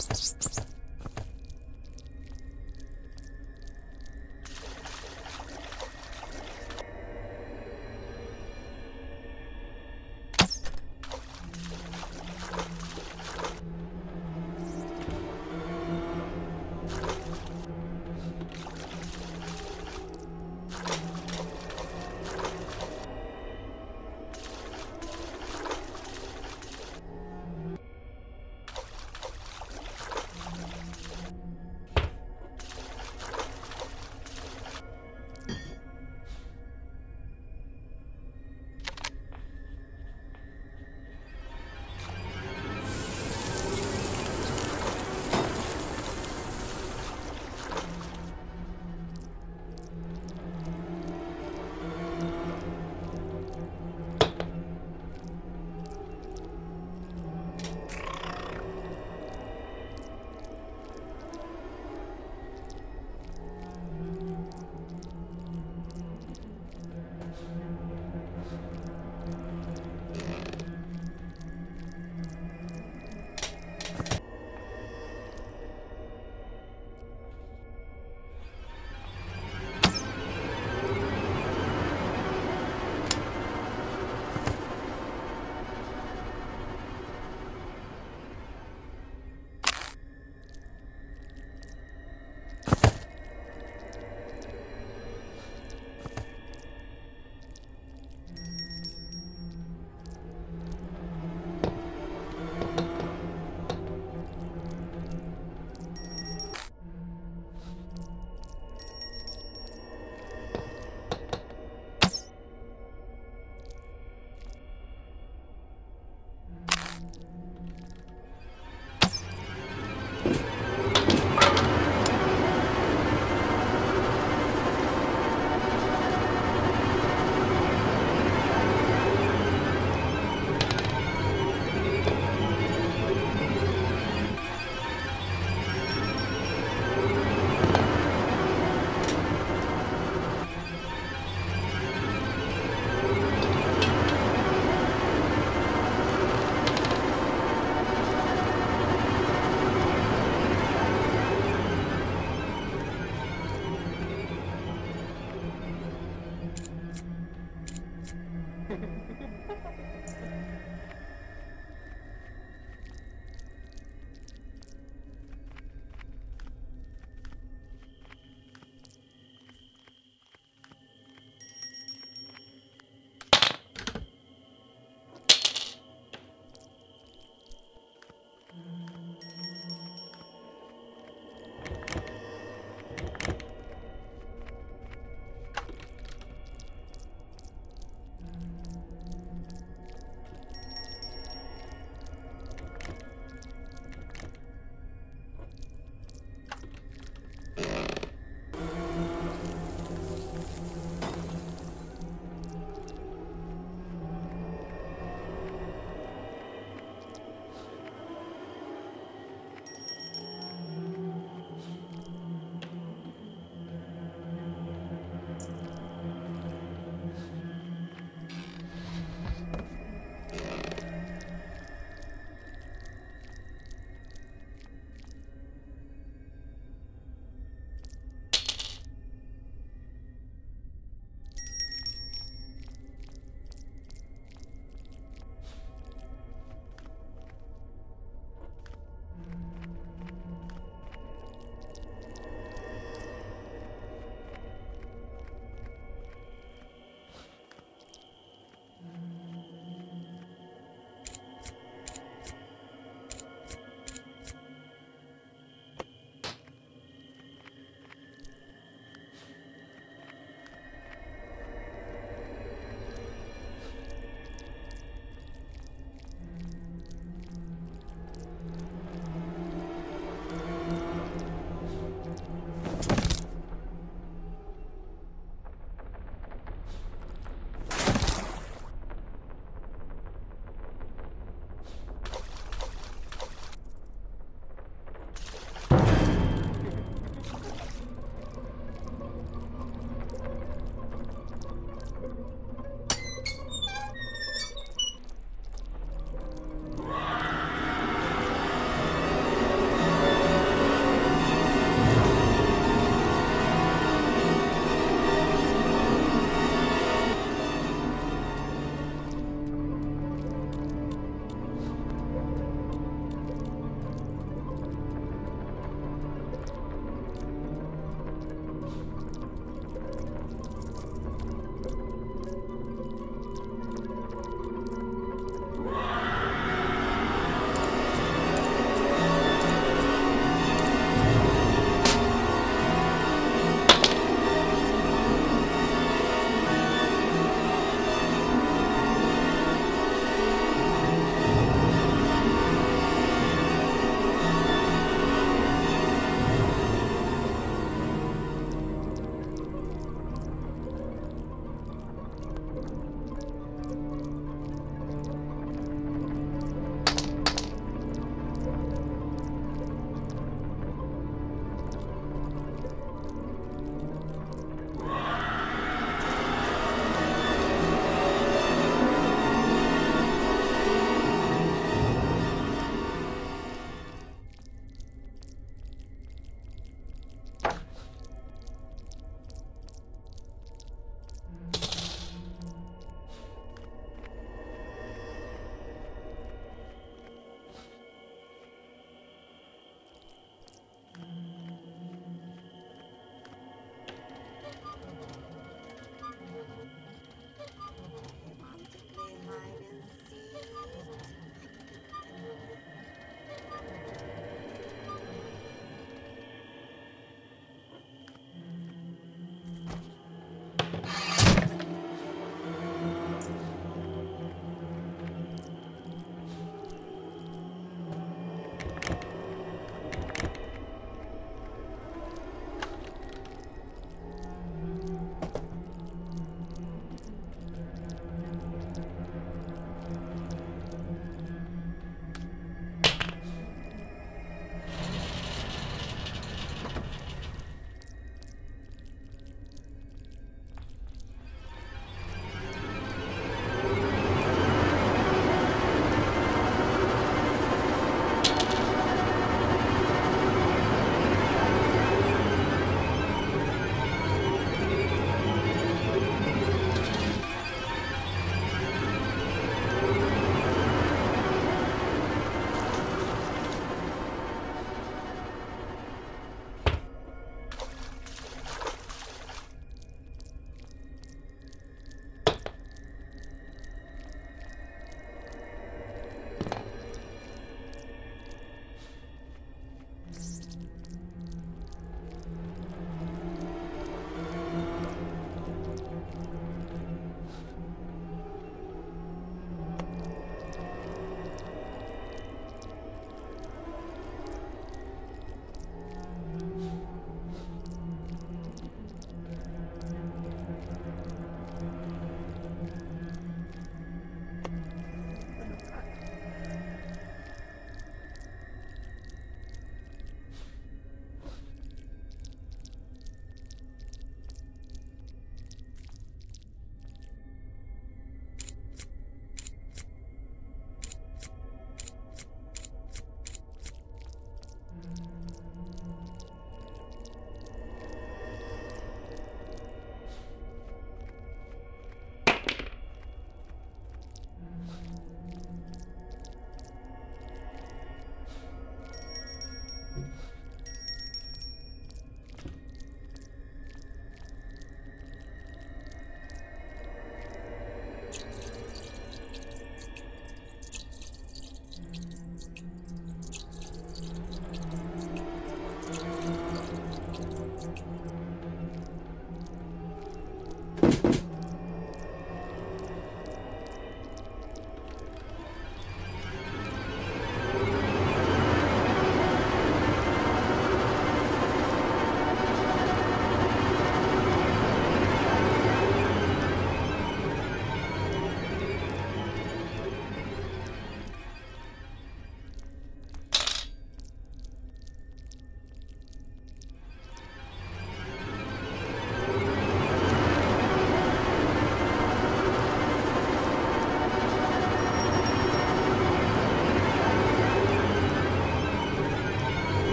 Psst, psst, psst.